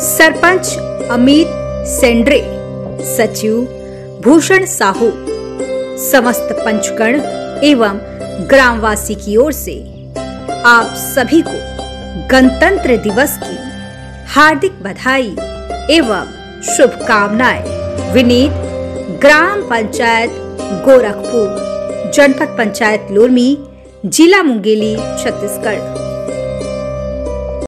सरपंच अमित सेंड्रे, सचिव भूषण साहू, समस्त पंचगण एवं ग्रामवासी की ओर से आप सभी को गणतंत्र दिवस की हार्दिक बधाई एवं शुभकामनाएँ। विनीत ग्राम पंचायत गोरखपुर, जनपद पंचायत लोरमी, जिला मुंगेली, छत्तीसगढ़।